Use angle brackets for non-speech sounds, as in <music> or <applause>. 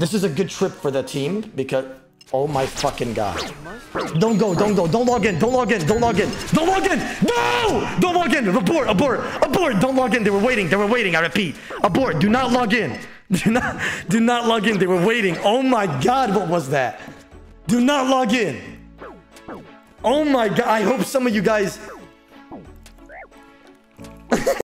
this is a good trip for the team because. Oh my fucking god. Don't go, don't go, don't log in, don't log in, don't log in, don't log in! No! Don't log in! Abort, abort, abort! Don't log in, they were waiting, they were waiting, I repeat. Abort, do not log in. <laughs> Do not, do not log in, they were waiting. Oh my god, what was that? Do not log in. Oh my god, I hope some of you guys